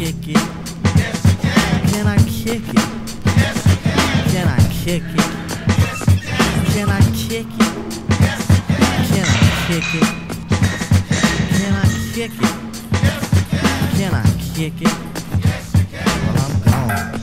kick it? Can. I kick it? Can. I kick it? Can. I kick it? Can. I kick it? Can I kick it? Can. I kick it? Can. Well, I'm gone.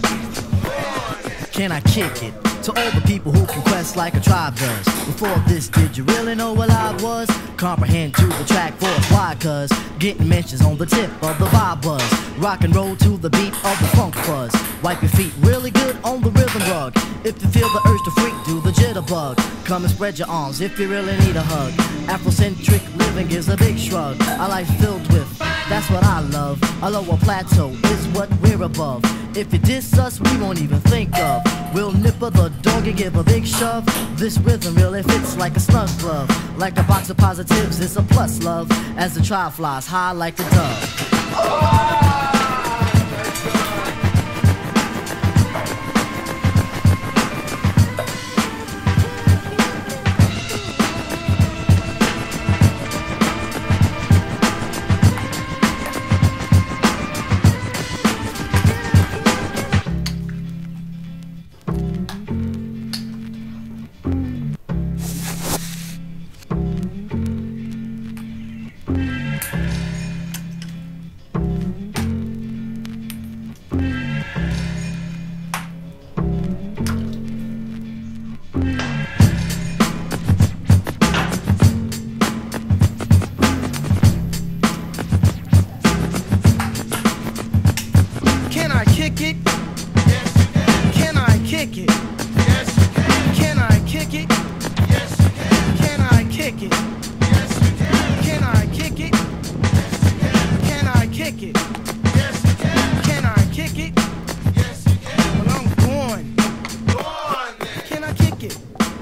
Can I kick it? To all the people who can quest like a tribe does. Before this, did you really know what I was? Comprehend to the track for Why? Cause getting mentions on the tip of the vibe buzz. Rock and roll to the beat of the funk buzz. Wipe your feet really good on the rhythm rug. If you feel the urge to freak, do the jitterbug. Come and spread your arms if you really need a hug. Afrocentric living is a big shrug. A life filled with, that's what I love. A lower plateau is what we're above. If you diss us, we won't even think of. We'll nipper the dog and give a big shove. This rhythm really fits like a snug glove. Like a box of positives, it's a plus love. As the trial flies high like the dove. Can I kick it? Can I kick it? Can I kick it? Can I kick it? Can I kick it? Can I kick it? Can I kick it? Well, I'm going. Can I kick it?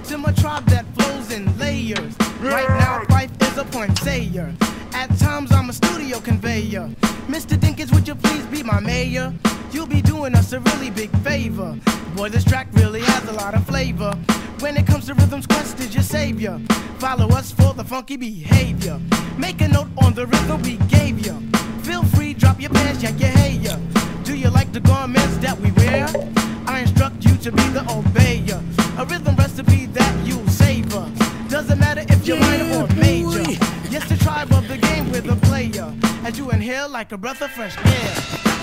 To my tribe that flows in layers. Right now, Phife is a poinsayer. At times, I'm a studio conveyor. Mr. Dinkins, would you please be my mayor? You'll be doing us a really big favor. Boy, this track really has a lot of flavor. When it comes to rhythms, Quest is your savior. Follow us for the funky behavior. Make a note on the rhythm we gave you. Feel free, drop your pants, yank your hair. Do you like the garments that we wear? I instruct you to be the obeyer. A rhythm recipe that you'll savor. Doesn't matter if you're minor or major. Yes, the tribe of the game with a player. As you inhale like a breath of fresh air.